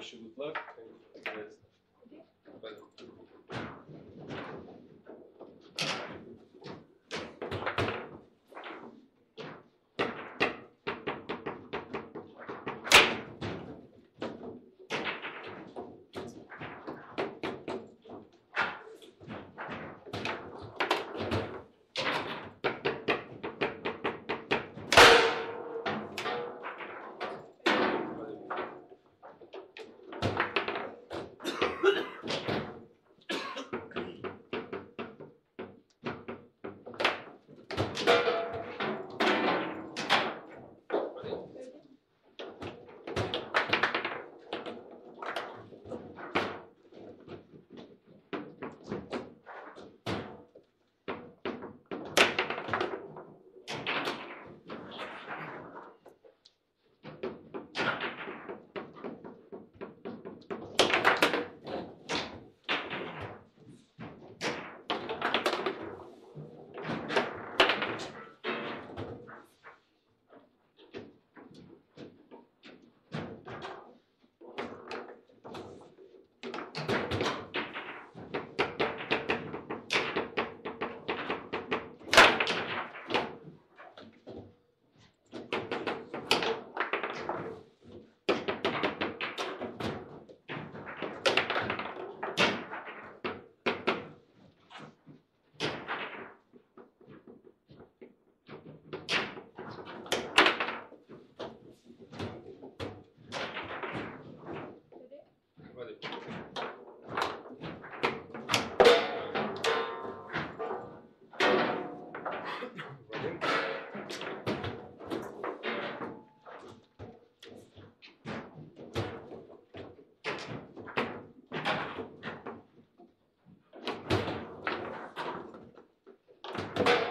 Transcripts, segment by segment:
wish you good Valeu. Thank you.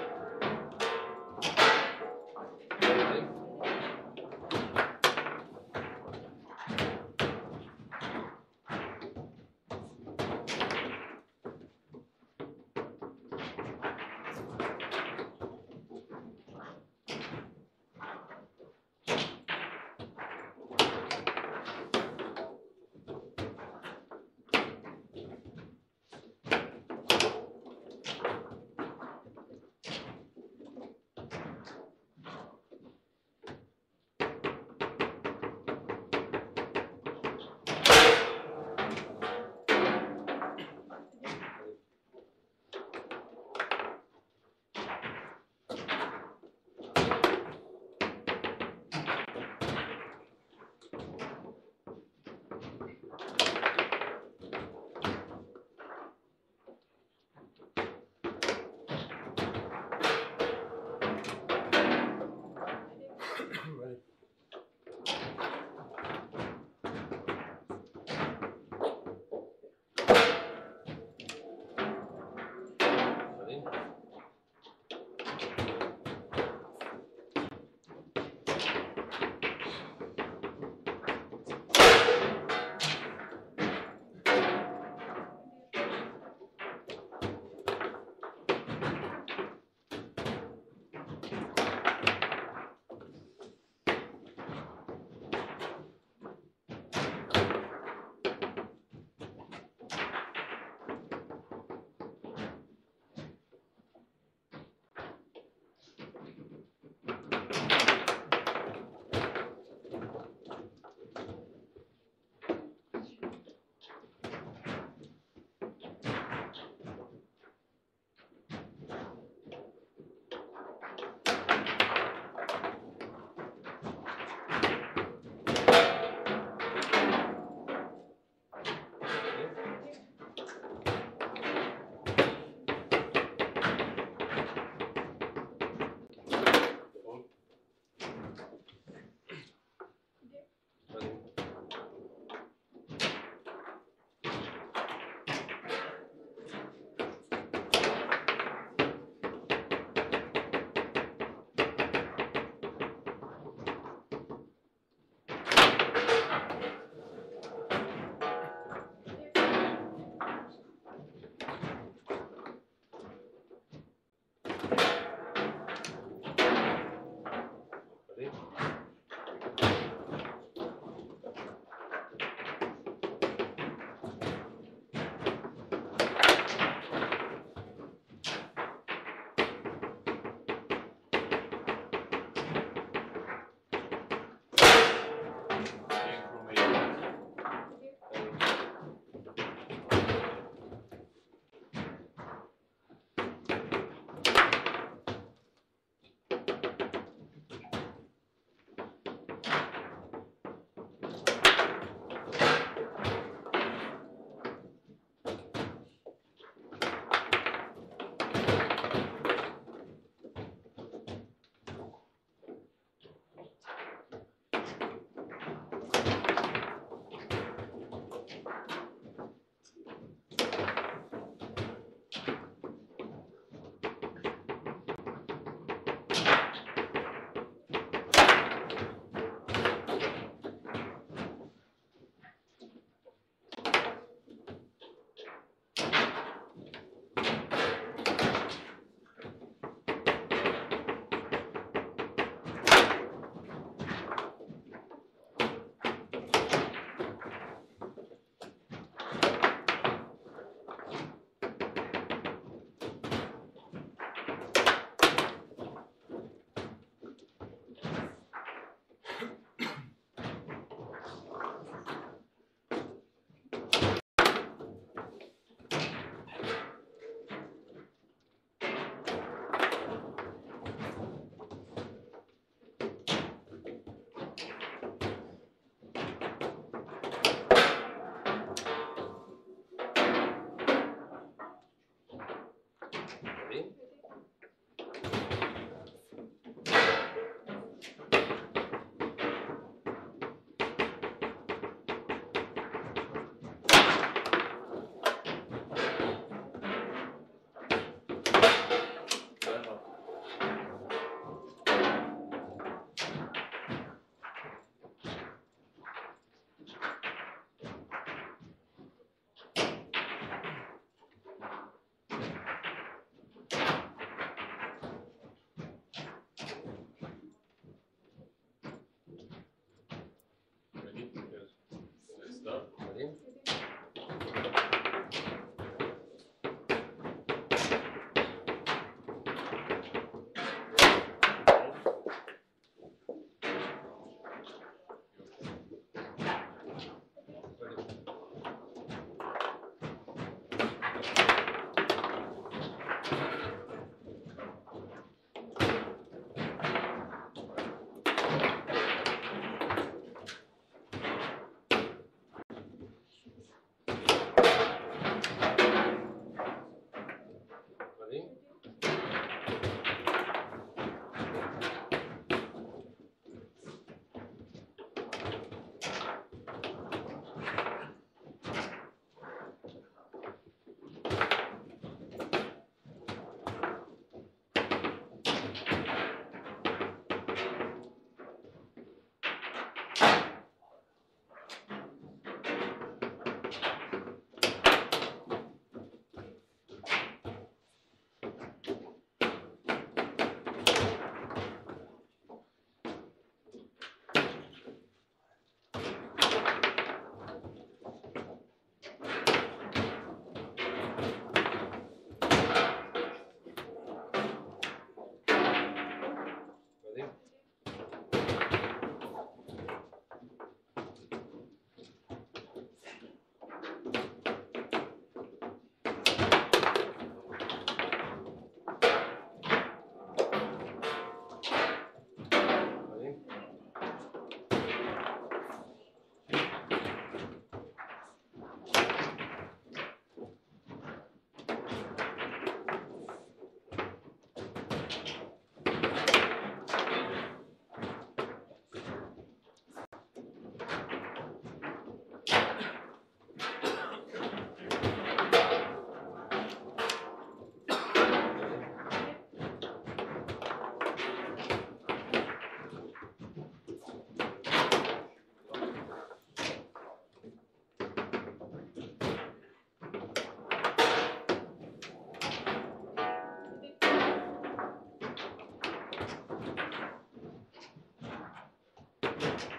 Ready?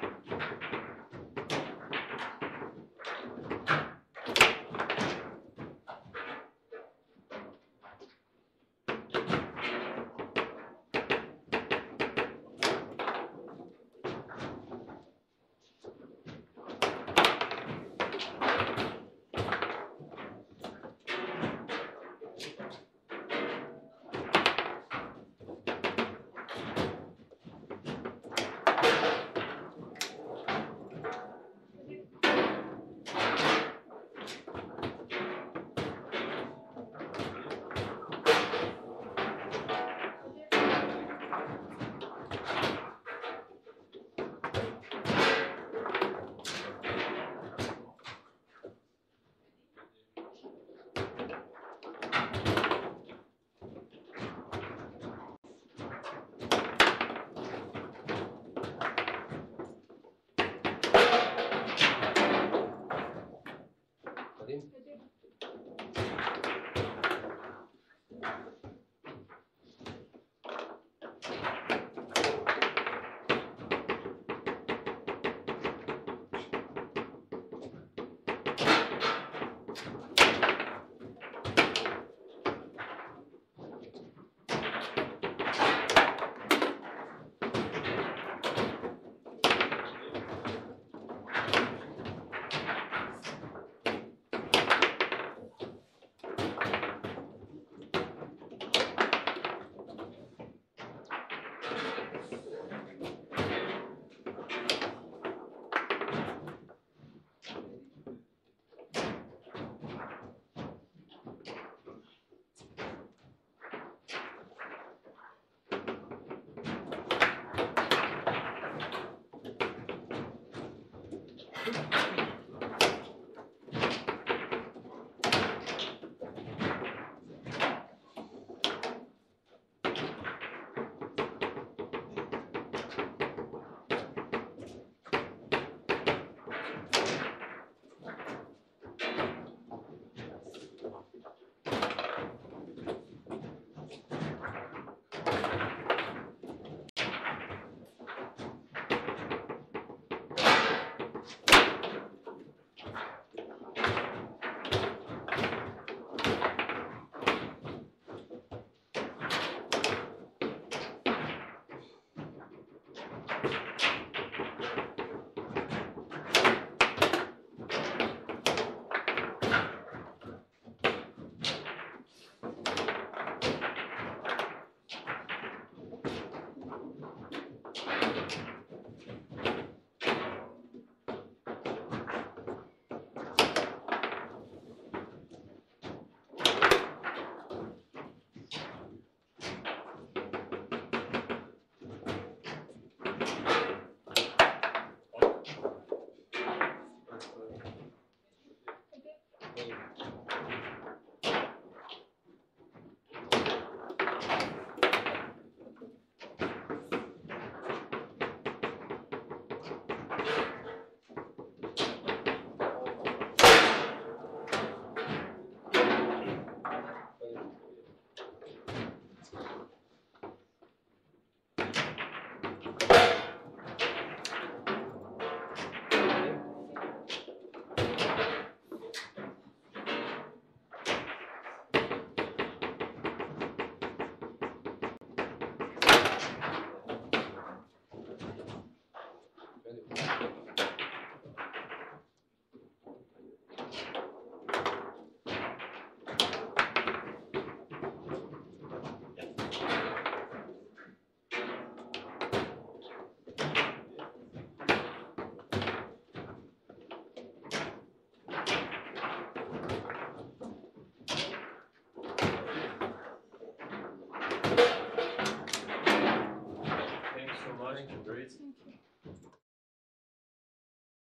Ready? Ready? Thank you.